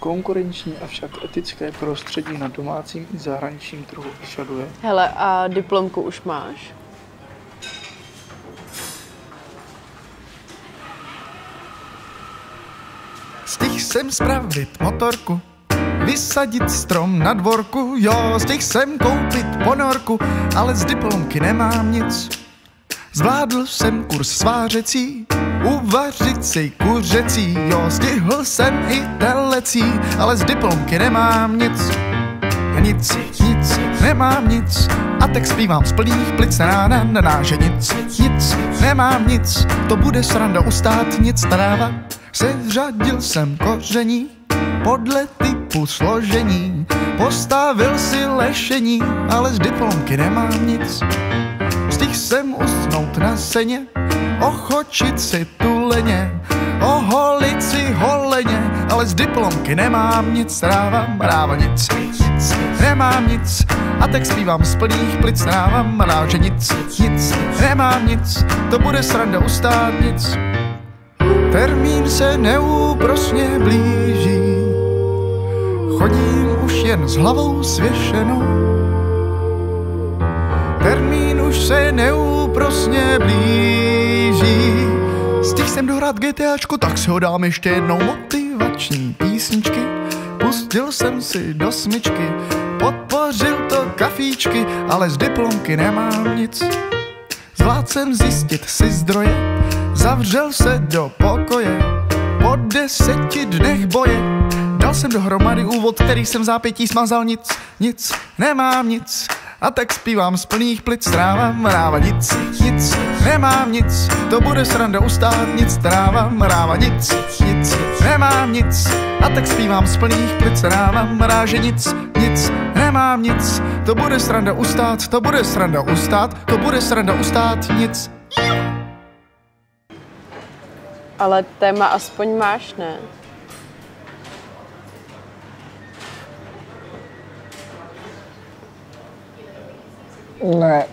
Konkurenční avšak etické prostředí na domácím i zahraničním trhu vyžaduje. Hele, a diplomku už máš? Stihl jsem spravit motorku, vysadit strom na dvorku, jo, stihl jsem koupit ponorku, ale z diplomky nemám nic. Zvládl jsem kurz svářecí, uvařit si kuřecí, jo, stihl jsem i telecí, ale z diplomky nemám nic. Nic, nic, nemám nic, a tak zpívám z plných plic, na na na na, že nic, nic, nemám nic, to bude sranda ustát, nic tadáva. Seřadil jsem koření, podle typu složení, postavil si lešení, ale z diplomky nemám nic. Stihl jsem usnout na seně, ochočit si tuleně, oholit si holeně, ale z diplomky nemám nic, ráva, ráva nic, nic, nemám nic, a tak zpívám z plných plic, ráva, ráva, že nic, nic, nemám nic, to bude sranda ustát nic. Termín se neúprosně blíží, chodím už jen s hlavou svěšenou. Termín už se neúprosně blíží. Stihl jsem dohrát GTAčko, tak si ho dám ještě jednou motivační písničky. Pustil jsem si do smyčky, podpořil to kafíčky, ale z diplomky nemám nic. Zvládl jsem zjistit si zdroje, zavřel se do pokoje, po deseti dnech boje. Dal jsem dohromady úvod, který jsem zápětí smazal nic, nic, nemám nic. A tak zpívám z plných plic, tráva, mráva, nic, nic, nemám nic, to bude sranda ustát, nic, tráva, mráva, nic, nic, nemám nic. A tak zpívám z plných plic, tráva, mráže, nic, nic, nemám nic, to bude sranda ustát, to bude sranda ustát, to bude sranda ustát, nic. Ale téma aspoň máš, ne? Ne,